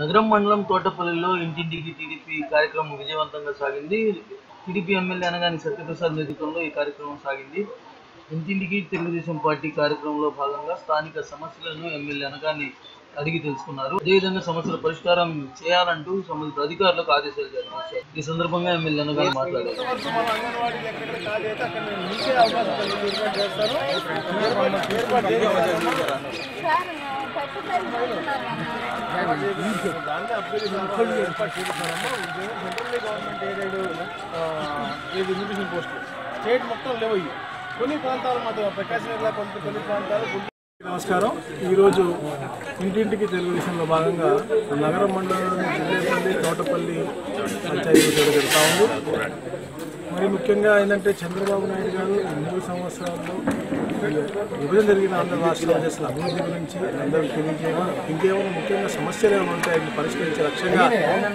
నగరం మండలం తోటపల్లిలో ఇంటింటికి టీడీపీ కార్యక్రమం విజయవంతంగా సాగింది. టీడీపీ ఎమ్మెల్యే అనగాని సత్యప్రసాద్ నేతృత్వంలో ఈ కార్యక్రమం సాగింది. ఇంటింటికి తెలుగుదేశం పార్టీ కార్యక్రమంలో భాగంగా స్థానిక సమస్యలను ఎమ్మెల్యే అనగాని అడిగి తెలుసుకున్నారు. అదేవిధంగా సమస్యల పరిష్కారం చేయాలంటూ సంబంధిత అధికారులకు ఆదేశాలు జారీ చేశారు. ఈ సందర్భంగా ఎమ్మెల్యే అనగాని మాట్లాడారు. మన అంగన్వాడీలు దాంట్లో అప్లికేషన్ ఏర్పాటు చేస్తున్నాము సెంట్రల్ గవర్నమెంట్ ఏడేడు ఏది న్యూట్రిషన్ పోస్ట్ స్టేట్ మొత్తం లేవు ఇవి. కొన్ని ప్రాంతాలు మాత్రం ప్రకాశం జిల్లా కొంత కొన్ని ప్రాంతాలు నమస్కారం ఈరోజు ఇంటింటికి తెలుగుదేశంలో భాగంగా నగర మండలంలోని జిల్లేపల్లి తోటపల్లి పంచాయతీ జరుగుతూ ఉంది మరి ముఖ్యంగా ఏంటంటే చంద్రబాబు నాయుడు గారు మూడు సంవత్సరాల్లో విభజన జరిగిన ఆంధ్ర రాష్ట్రంలో చేసిన అభివృద్ధి గురించి అందరికీ తెలియజేయడం ఇంకేమైనా ముఖ్యంగా సమస్యలు ఏమైనా ఉంటే అవి పరిష్కరించే లక్ష్యంగా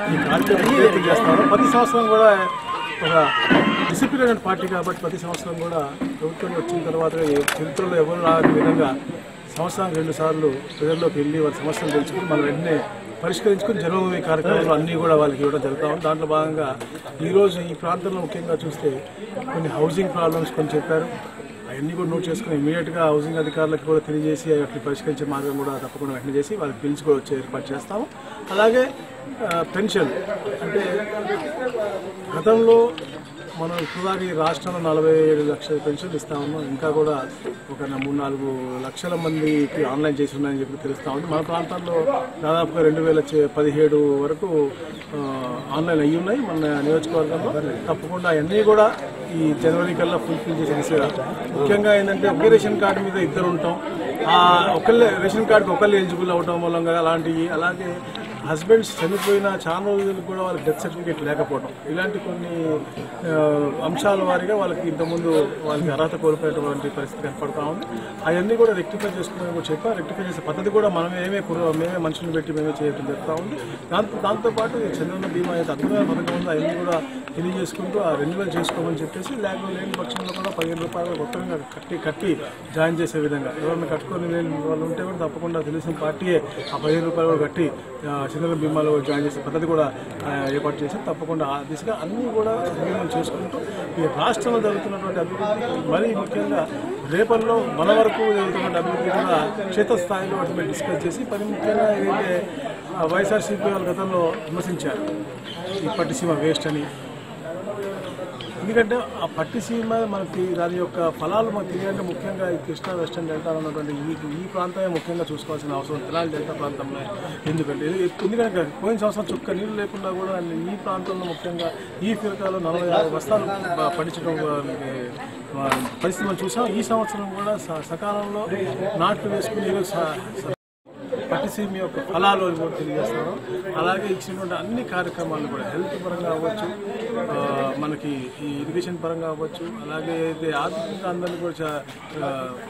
ఈ కార్యక్రమం చేస్తారు ప్రతి సంవత్సరం కూడా ఒక డిసిప్లిన్ పార్టీ కాబట్టి ప్రతి సంవత్సరం కూడా ప్రభుత్వం వచ్చిన తర్వాత చరిత్రలో ఎవరు రాని విధంగా సంవత్సరానికి రెండు సార్లు ప్రజల్లోకి వెళ్ళి వాళ్ళ సమస్యలు తెలుసుకుని మనం వెంటనే పరిష్కరించుకుని జన్మభూమి కార్యక్రమాలు అన్నీ కూడా వాళ్ళకి ఇవ్వడం జరుగుతూ ఉంది. దాంట్లో భాగంగా ఈరోజు ఈ ప్రాంతంలో ముఖ్యంగా చూస్తే కొన్ని హౌసింగ్ ప్రాబ్లమ్స్ కొన్ని చెప్పారు. అవన్నీ కూడా నోట్ చేసుకుని ఇమీడియట్గా హౌసింగ్ అధికారులకు కూడా తెలియజేసి వాటిని పరిష్కరించే మార్గం కూడా తప్పకుండా వెంటనే చేసి వాళ్ళకి పిలిచి కూడా వచ్చే ఏర్పాటు చేస్తాము. అలాగే పెన్షన్ అంటే గతంలో మనం ఇప్పుడు ఈ రాష్ట్రంలో నలభై ఏడు లక్షల పెన్షన్లు ఇస్తా ఉన్నాం. ఇంకా కూడా ఒక మూడు నాలుగు లక్షల మందికి ఆన్లైన్ చేసి ఉన్నాయని చెప్పి తెలుస్తా ఉంది. మన ప్రాంతాల్లో దాదాపుగా రెండు వేల పదిహేడు వరకు ఆన్లైన్ అయ్యి ఉన్నాయి. మన నియోజకవర్గంలో తప్పకుండా అవన్నీ కూడా ఈ జనవరి కల్లా ఫుల్ఫిల్ చేసే దిశగా. ముఖ్యంగా ఏంటంటే ఒకే రేషన్ కార్డు మీద ఇద్దరు ఉంటాం. ఆ ఒకళ్ళే రేషన్ కార్డుకి ఒకళ్ళు ఎలిజిబుల్ అవటం మూలంగా అలాంటివి అలాగే హస్బెండ్స్ చనిపోయిన చాలా రోజులు కూడా వాళ్ళకి డెత్ సర్టిఫికేట్ లేకపోవడం ఇలాంటి కొన్ని అంశాల వారిగా వాళ్ళకి ఇంతకుముందు వాళ్ళకి అర్హత కోల్పోయేటువంటి పరిస్థితి కనపడతా ఉంది. అవన్నీ కూడా రెక్టిఫై చేసుకుని కూడా చెప్పా రెక్టిఫై చేసే పద్ధతి కూడా మనమే ఏమే మేమే మనుషులు పెట్టి మేమే చేయడం జరుగుతూ ఉంది. దాంతో దాంతోపాటు చంద్రన్న బీమా అయితే అద్భుతమైన పథకం ఉందో అవన్నీ కూడా తెలియజేసుకుంటూ ఆ రెన్యువల్ చేసుకోమని చెప్పేసి లేకపోతే లేని పక్షంలో కూడా పదిహేను రూపాయలు కొత్తగా కట్టి కట్టి జాయిన్ చేసే విధంగా. ఎవరైనా కట్టుకొని లేని వాళ్ళు ఉంటే కూడా తప్పకుండా తెలుగుదేశం పార్టీయే ఆ పదిహేను రూపాయలు కూడా కట్టి చిన్న బీమాలో జాయిన్ చేసే పద్ధతి కూడా ఏర్పాటు చేశారు. తప్పకుండా ఆ దిశగా అన్నీ కూడా నిర్ణయం చేసుకుంటూ ఈ రాష్ట్రంలో జరుగుతున్నటువంటి అభివృద్ధి మరీ ముఖ్యంగా రేపల్లో మన వరకు జరుగుతున్నటువంటి అభివృద్ధి కూడా క్షేత్రస్థాయిలో వాటి మీద డిస్కస్ చేసి పని ముఖ్యంగా ఏదైతే వైఎస్ఆర్సీపీ వాళ్ళు గతంలో విమర్శించారు ఈ పట్టిసీమ వేస్ట్ అని. ఎందుకంటే ఆ పట్టిసీమ మనకి దాని యొక్క ఫలాలు మనకు తెలియాలంటే ముఖ్యంగా ఈ కృష్ణా వెస్టర్న్ డెల్టా ఉన్నటువంటి ఈ ఈ ప్రాంతమే ముఖ్యంగా చూసుకోవాల్సిన అవసరం. తెనాలి డెల్టా ప్రాంతంలో ఎందుకంటే ఎందుకంటే పోయిన సంవత్సరం చుక్క నీళ్ళు లేకుండా కూడా ఈ ప్రాంతంలో ముఖ్యంగా ఈ ఫిరకాలో నలభై ఆరు బస్తాలు పండించడం పరిస్థితి మనం చూసాం. ఈ సంవత్సరం కూడా స- సకాలంలో నాట్లు వేసుకుని ఈరోజు యొక్క ఫలాలు అని కూడా తెలియజేస్తాను అలాగే ఇచ్చినటువంటి అన్ని కార్యక్రమాలు కూడా హెల్త్ పరంగా అవ్వచ్చు మనకి ఈ ఇరిగేషన్ పరంగా అవ్వచ్చు అలాగే అయితే ఆర్థిక అందరినీ కూడా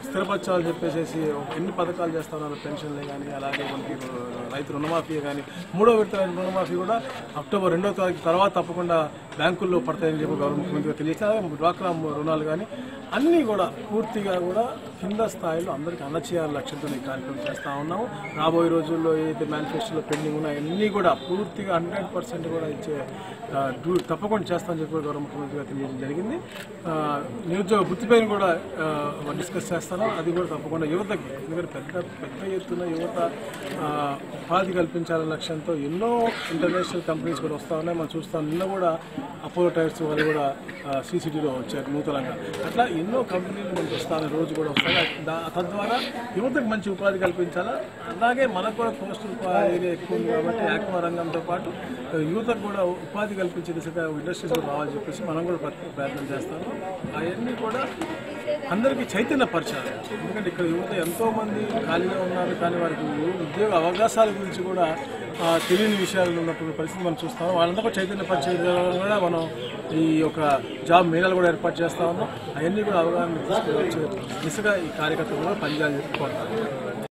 స్థిరపరచాలని చెప్పేసి ఎన్ని పథకాలు చేస్తున్నారు పెన్షన్లే కానీ అలాగే మనకి రైతు రుణమాఫీ కానీ మూడో విడత రుణమాఫీ కూడా అక్టోబర్ రెండో తారీఖు తర్వాత తప్పకుండా బ్యాంకుల్లో పడతాయని చెప్పి గవర్నమెంట్ ముందుగా గారు తెలియజేస్తారు డ్వాక్రా రుణాలు కానీ అన్నీ కూడా పూర్తిగా కూడా కింద స్థాయిలో అందరికీ అందచేయాలని లక్ష్యంతో ఈ కార్యక్రమం చేస్తూ ఉన్నాము. రాబోయే రోజుల్లో ఏదైతే మేనిఫెస్టోలో పెండింగ్ ఉన్నాయో అన్నీ కూడా పూర్తిగా హండ్రెడ్ పర్సెంట్ కూడా ఇచ్చే తప్పకుండా చేస్తామని చెప్పి గౌరవ ముఖ్యమంత్రి గారు తెలియజేయడం జరిగింది. నిరుద్యోగ వృత్తిపైన కూడా డిస్కస్ చేస్తాను. అది కూడా తప్పకుండా యువతకి ఎందుకంటే పెద్ద పెద్ద ఎత్తున యువత ఉపాధి కల్పించాలనే లక్ష్యంతో ఎన్నో ఇంటర్నేషనల్ కంపెనీస్ కూడా వస్తూ ఉన్నాయి. మనం చూస్తాం నిన్న కూడా అపోలో టైర్స్ వాళ్ళు కూడా సీసీటీలో వచ్చారు నూతనంగా. అట్లా ఎన్నో కంపెనీలు మనకు వస్తాను రోజు కూడా వస్తాయి తద్వారా యువతకు మంచి ఉపాధి కల్పించాలా? అలాగే మనకు కూడా కోస్టల్ ఏరియా ఎక్కువ ఉంది కాబట్టి ఆక్వా రంగంతో పాటు యువతకు కూడా ఉపాధి కల్పించే దిశగా ఇండస్ట్రీస్ రావాలని చెప్పేసి మనం కూడా ప్రయత్నం చేస్తాము. అవన్నీ కూడా అందరికీ చైతన్యపరచాలి ఎందుకంటే ఇక్కడ యువత ఎంతో మంది ఖాళీగా ఉన్నారు కానీ వారికి ఉద్యోగ అవకాశాల గురించి కూడా తెలియని విషయాలు ఉన్నటువంటి పరిస్థితి మనం చూస్తాం వాళ్ళంతా కూడా చైతన్యపరిచే కూడా మనం ఈ యొక్క జాబ్ మేళాలు కూడా ఏర్పాటు చేస్తా ఉన్నాం. అవన్నీ కూడా అవగాహన దిశగా ఈ కార్యకర్తలు కూడా పనిచేయాలని చెప్పుకుంటారు